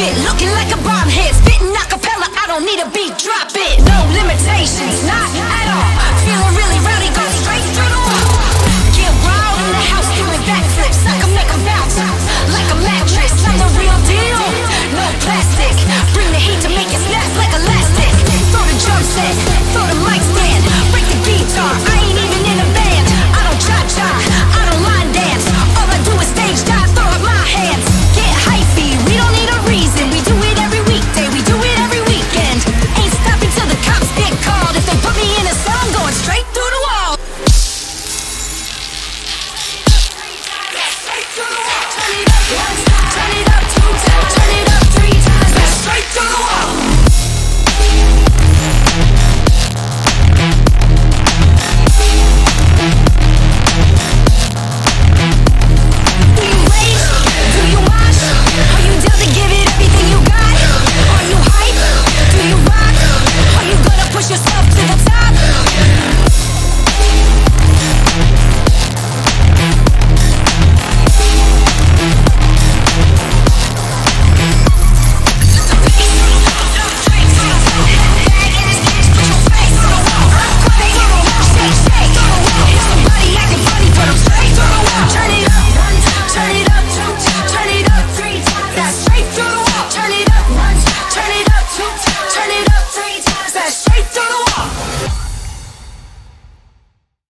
it. Looking like a bombhead, spitting acapella. I don't need a beat, drop it. No limitations, not at all. Feeling really rowdy, go straight through the wall. Get wild in the house, doing backflips. I can make them bounce like a mattress. I'm the real deal, no plastic. Bring the heat to make it snap like elastic. Throw the drum set, throw the mic stand.